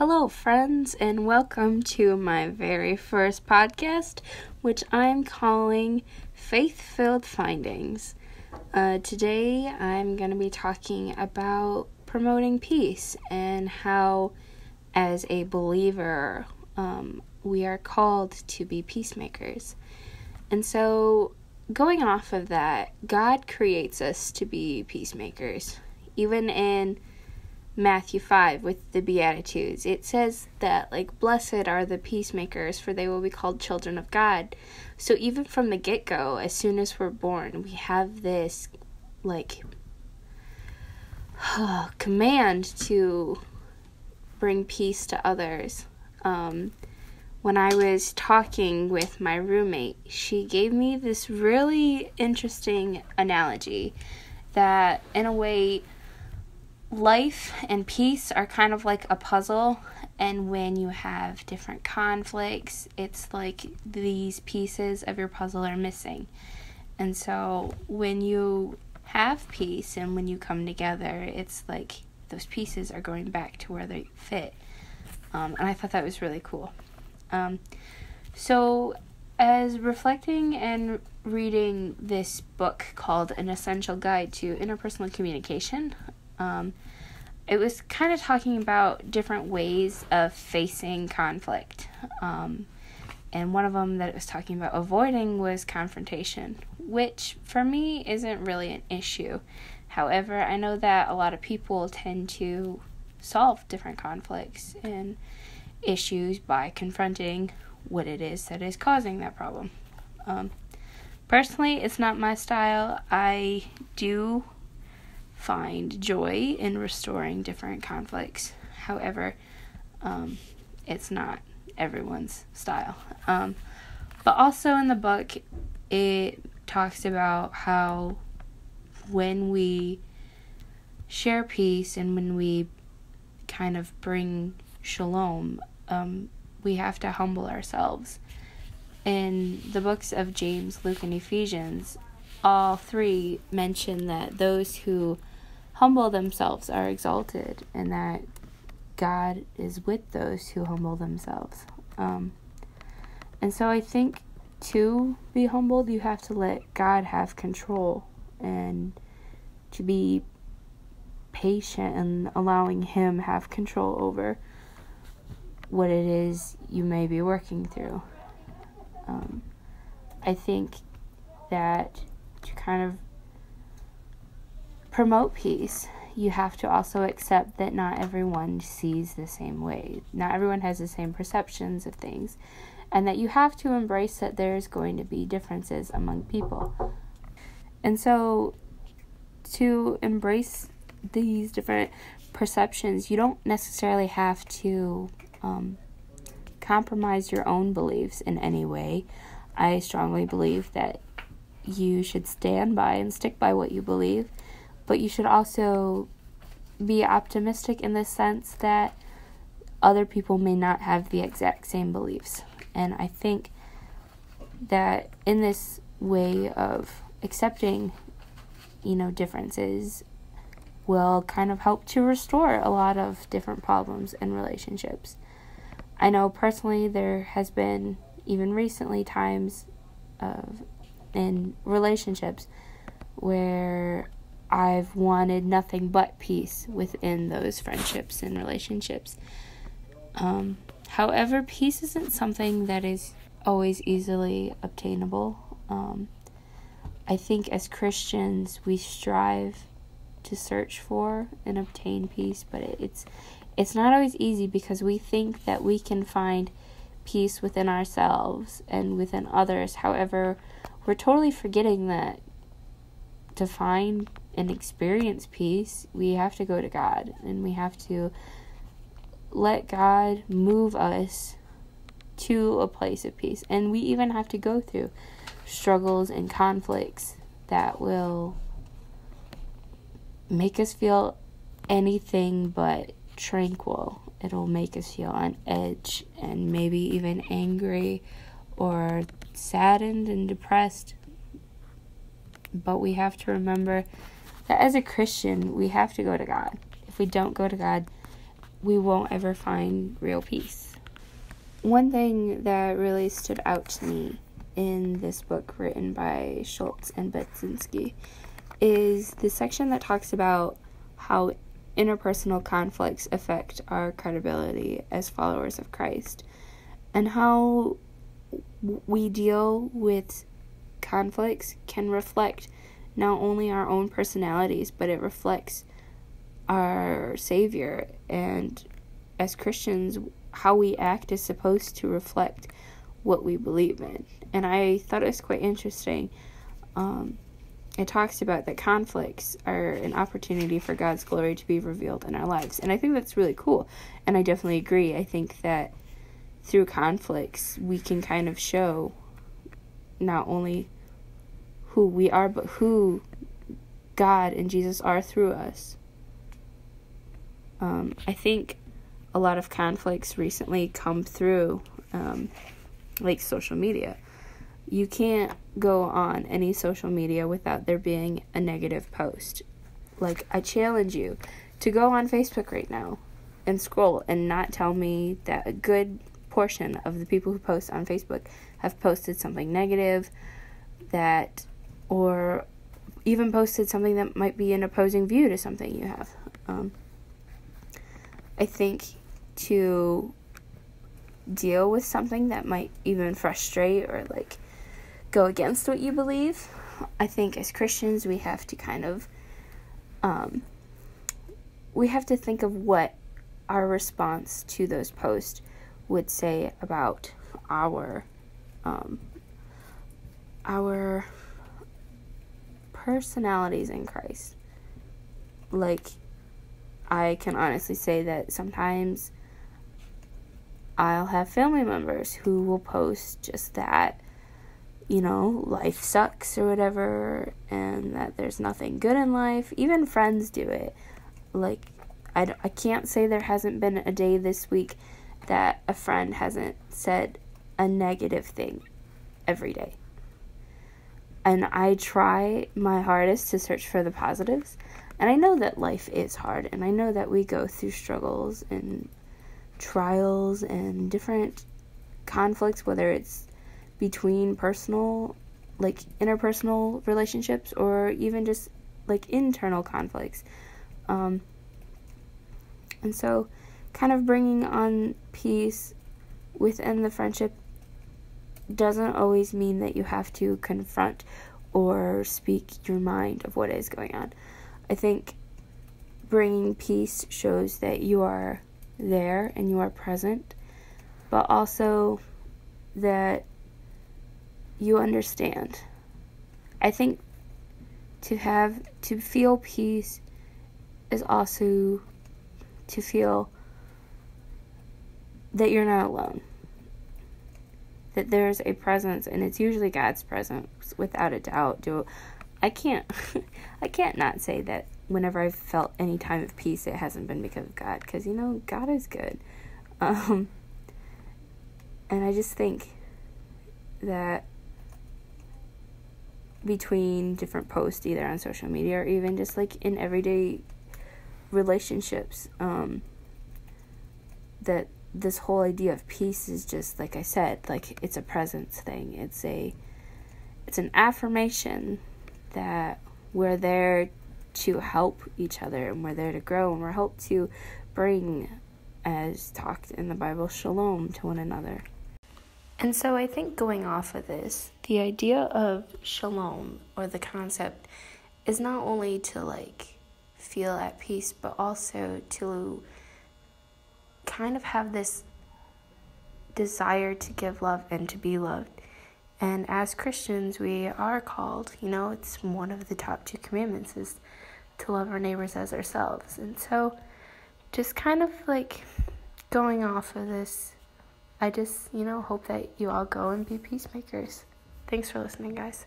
Hello, friends, and welcome to my very first podcast, which I'm calling Faith Filled Findings. Uh, today, I'm going to be talking about promoting peace and how, as a believer, um, we are called to be peacemakers. And so, going off of that, God creates us to be peacemakers. Even in Matthew 5 with the Beatitudes. It says that, like, blessed are the peacemakers, for they will be called children of God. So, even from the get go, as soon as we're born, we have this, like, command to bring peace to others. Um, when I was talking with my roommate, she gave me this really interesting analogy that, in a way, life and peace are kind of like a puzzle and when you have different conflicts it's like these pieces of your puzzle are missing. And so when you have peace and when you come together it's like those pieces are going back to where they fit. Um, and i thought that was really cool. Um, so as reflecting and reading this book called an essential guide to interpersonal communication um, it was kind of talking about different ways of facing conflict. Um, and one of them that it was talking about avoiding was confrontation, which for me isn't really an issue. However, I know that a lot of people tend to solve different conflicts and issues by confronting what it is that is causing that problem. Um, personally, it's not my style. I do find joy in restoring different conflicts. However, um, it's not everyone's style. Um, but also in the book, it talks about how when we share peace and when we kind of bring shalom, um, we have to humble ourselves. In the books of James, Luke, and Ephesians, all three mention that those who humble themselves are exalted, and that God is with those who humble themselves. Um, and so I think to be humbled, you have to let God have control and to be patient and allowing Him have control over what it is you may be working through. Um, I think that to kind of promote peace, you have to also accept that not everyone sees the same way. Not everyone has the same perceptions of things. And that you have to embrace that there's going to be differences among people. And so, to embrace these different perceptions, you don't necessarily have to um, compromise your own beliefs in any way. I strongly believe that you should stand by and stick by what you believe but you should also be optimistic in the sense that other people may not have the exact same beliefs. And I think that in this way of accepting, you know, differences will kind of help to restore a lot of different problems and relationships. I know personally there has been even recently times of in relationships where I've wanted nothing but peace within those friendships and relationships. Um, however, peace isn't something that is always easily obtainable. Um, I think as Christians, we strive to search for and obtain peace, but it's it's not always easy because we think that we can find peace within ourselves and within others. However, we're totally forgetting that to find and experience peace, we have to go to God and we have to let God move us to a place of peace. And we even have to go through struggles and conflicts that will make us feel anything but tranquil. It'll make us feel on edge and maybe even angry or saddened and depressed. But we have to remember that as a Christian, we have to go to God. If we don't go to God, we won't ever find real peace. One thing that really stood out to me in this book written by Schultze and Badzinski is the section that talks about how interpersonal conflicts affect our credibility as followers of Christ and how we deal with conflicts can reflect not only our own personalities, but it reflects our Savior. And as Christians, how we act is supposed to reflect what we believe in. And I thought it was quite interesting. Um, it talks about that conflicts are an opportunity for God's glory to be revealed in our lives. And I think that's really cool. And I definitely agree. I think that through conflicts, we can kind of show not only who we are, but who God and Jesus are through us. Um, I think a lot of conflicts recently come through um, like social media. You can't go on any social media without there being a negative post. Like, I challenge you to go on Facebook right now and scroll and not tell me that a good portion of the people who post on Facebook have posted something negative that or even posted something that might be an opposing view to something you have. Um, I think to deal with something that might even frustrate or like go against what you believe, I think as Christians we have to kind of um, we have to think of what our response to those posts would say about our um, our personalities in Christ. Like I can honestly say that sometimes I'll have family members who will post just that you know, life sucks or whatever, and that there's nothing good in life. Even friends do it. Like, I, I can't say there hasn't been a day this week that a friend hasn't said a negative thing every day. And I try my hardest to search for the positives. And I know that life is hard, and I know that we go through struggles and trials and different conflicts, whether it's between personal, like interpersonal relationships, or even just like internal conflicts. Um, and so kind of bringing on peace within the friendship doesn't always mean that you have to confront or speak your mind of what is going on. I think bringing peace shows that you are there and you are present, but also that you understand. I think to have to feel peace is also to feel that you're not alone. That there's a presence, and it's usually God's presence, without a doubt. Do I can't, I can't not say that whenever I've felt any time of peace, it hasn't been because of God, because you know God is good. Um, and I just think that between different posts, either on social media or even just like in everyday relationships, um, that this whole idea of peace is just like I said, like it's a presence thing. It's a it's an affirmation that we're there to help each other and we're there to grow and we're helped to bring as talked in the Bible shalom to one another. And so I think going off of this, the idea of shalom or the concept is not only to like feel at peace but also to kind of have this desire to give love and to be loved. And as Christians, we are called, you know, it's one of the top two commandments is to love our neighbors as ourselves. And so just kind of like going off of this, I just, you know, hope that you all go and be peacemakers. Thanks for listening, guys.